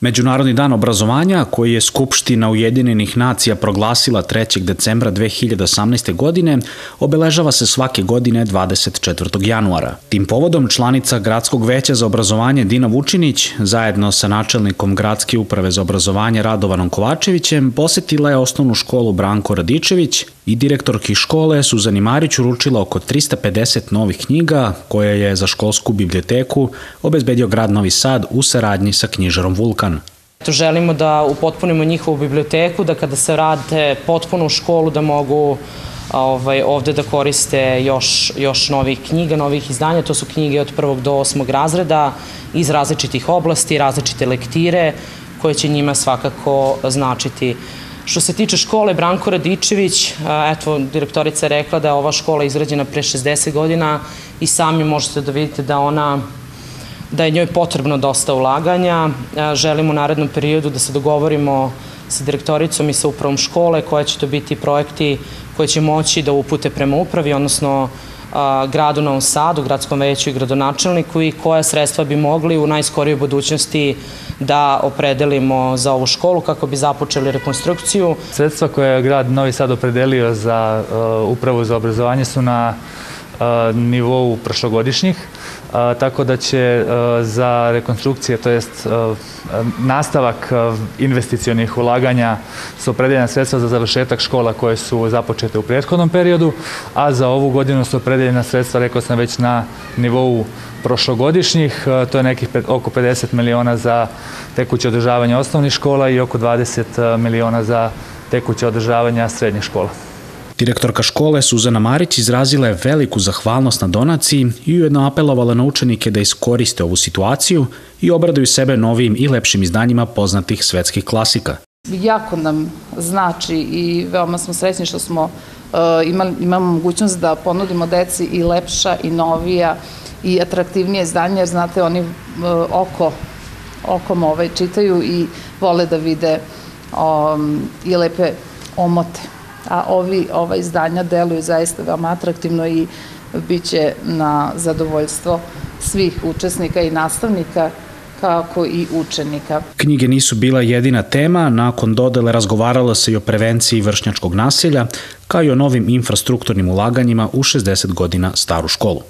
Međunarodni dan obrazovanja, koji je Skupština Ujedinjenih nacija proglasila 3. decembra 2018. godine, obeležava se svake godine 24. januara. Tim povodom članica Gradskog veća za obrazovanje Dina Vučinić, zajedno sa načelnikom Gradske uprave za obrazovanje Radovanom Kovačevićem, posetila je osnovnu školu Branko Radičević i direktorki škole Suzani Marić uručila oko 350 novih knjiga koje je za školsku biblioteku obezbedio grad Novi Sad u saradnji sa knjižarom Vulkan. Želimo da upotpunimo njihovu biblioteku, da kada se rade potpuno u školu da mogu ovaj, ovde da koriste još, još novih knjiga, novih izdanja. To su knjige od prvog do osmog razreda iz različitih oblasti, različite lektire koje će njima svakako značiti. Što se tiče škole Branko Radičević, eto, direktorica je rekla da je ova škola izgrađena pre 60 godina i sami možete da vidite da ona da je njoj potrebno dosta ulaganja. Želimo u narednom periodu da se dogovorimo sa direktoricom i sa upravom škole koja će to biti projekti koje će moći da upute prema upravi, odnosno gradu Novom Sadu, gradskom veću i gradonačelniku i koja sredstva bi mogli u najskorijoj budućnosti da opredelimo za ovu školu kako bi započeli rekonstrukciju. Sredstva koje je grad Novi Sad opredelio za upravu za obrazovanje su na nivou prošlogodišnjih, tako da će za rekonstrukcije, to jest nastavak investicionih ulaganja su opredeljena sredstva za završetak škola koje su započete u prethodnom periodu, a za ovu godinu su opredeljena sredstva, rekao sam već, na nivou prošlogodišnjih, to je nekih oko 50 miliona za tekuće održavanje osnovnih škola i oko 20 miliona za tekuće održavanja srednjih škola. Direktorka škole Suzana Marić izrazila je veliku zahvalnost na donaciji i ujedno apelovala na učenike da iskoriste ovu situaciju i obraduju sebe novim i lepšim izdanjima poznatih svetskih klasika. Jako nam znači i veoma smo srećni što smo uh, imali, imamo mogućnost da ponudimo deci i lepša i novija i atraktivnije izdanje, jer znate oni uh, oko okom ovaj, čitaju i vole da vide um, i lepe omote a ovi, ova izdanja deluju zaista veoma atraktivno i bit će na zadovoljstvo svih učesnika i nastavnika kako i učenika. Knjige nisu bila jedina tema, nakon dodele razgovaralo se i o prevenciji vršnjačkog nasilja, kao i o novim infrastrukturnim ulaganjima u 60 godina staru školu.